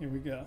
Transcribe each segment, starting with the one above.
Here we go.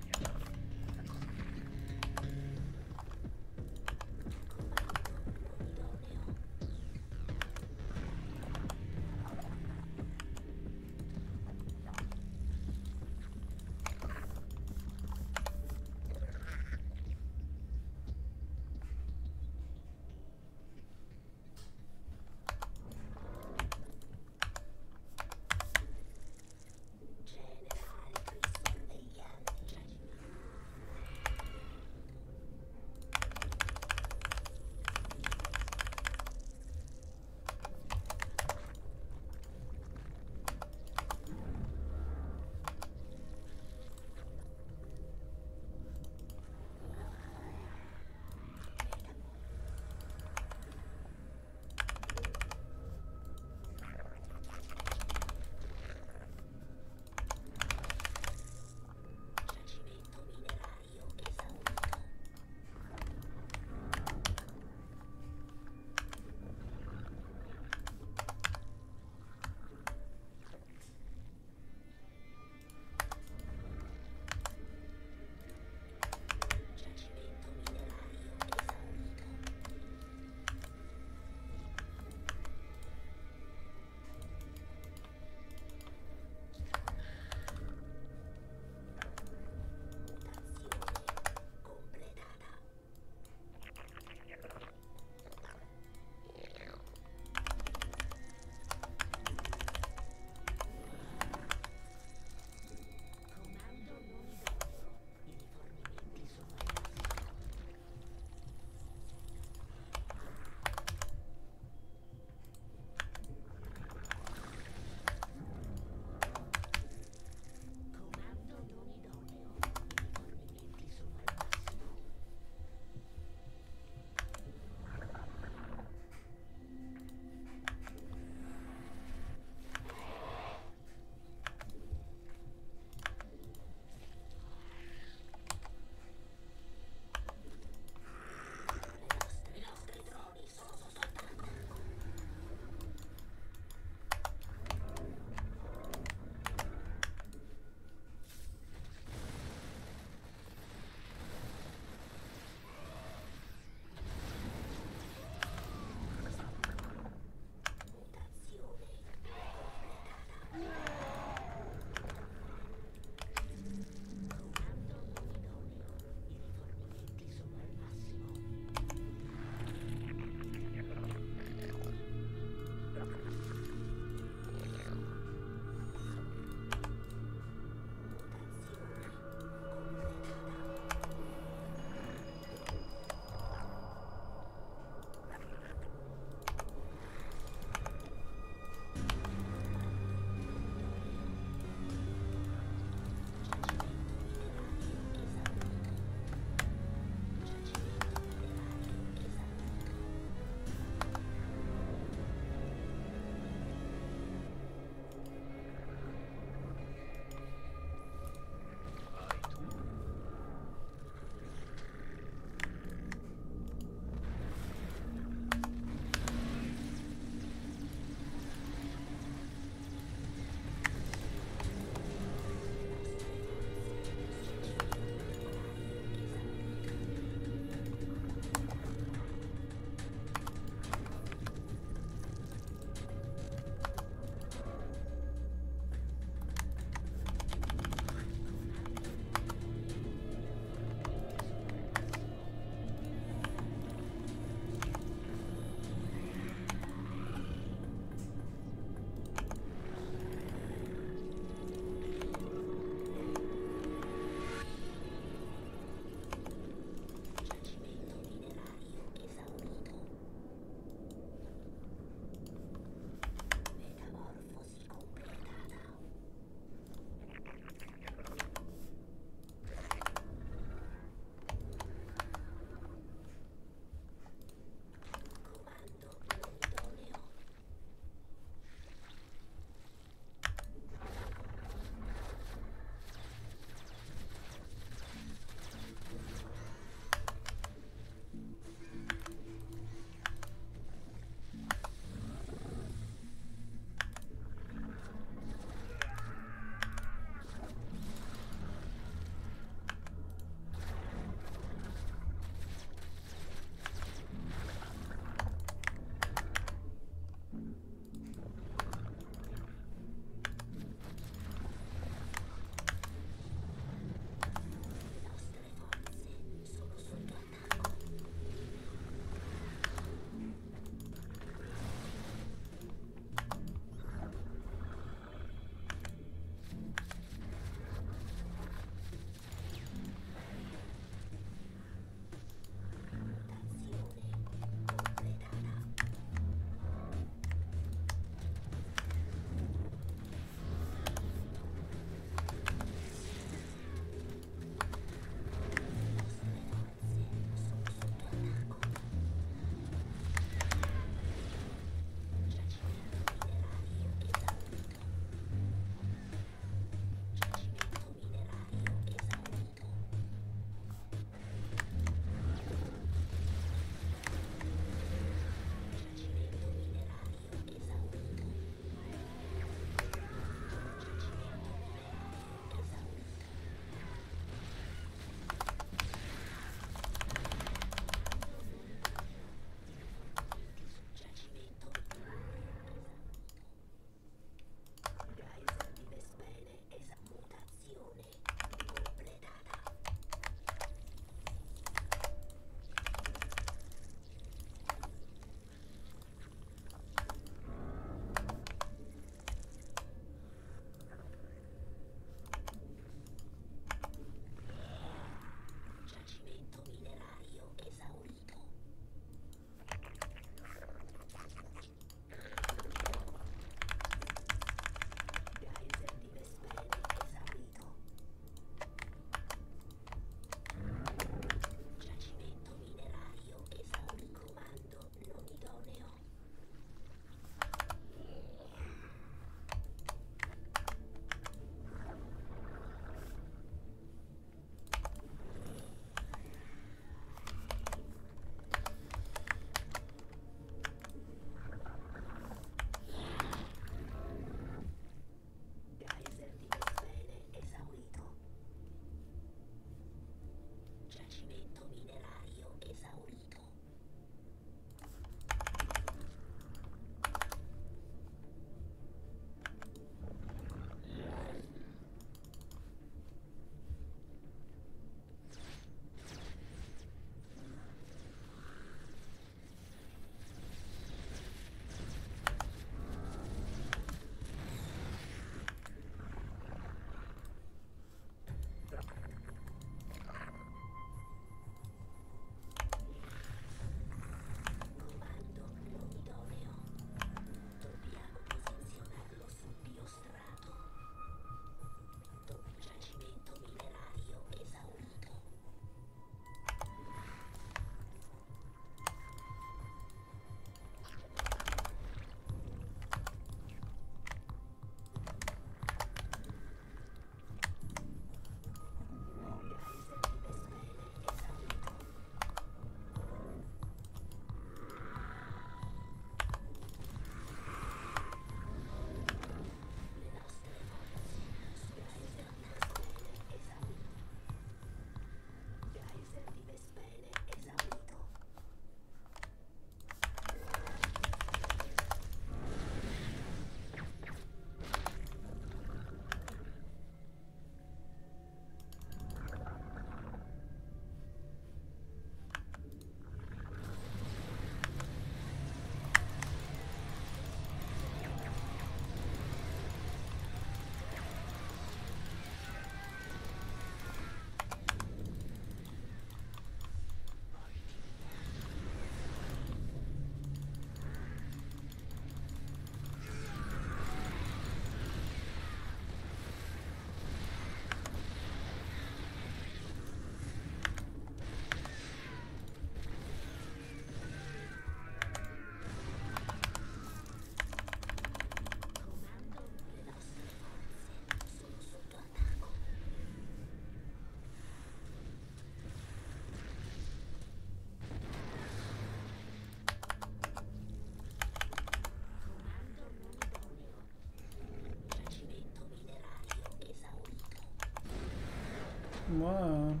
On.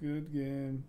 Good game.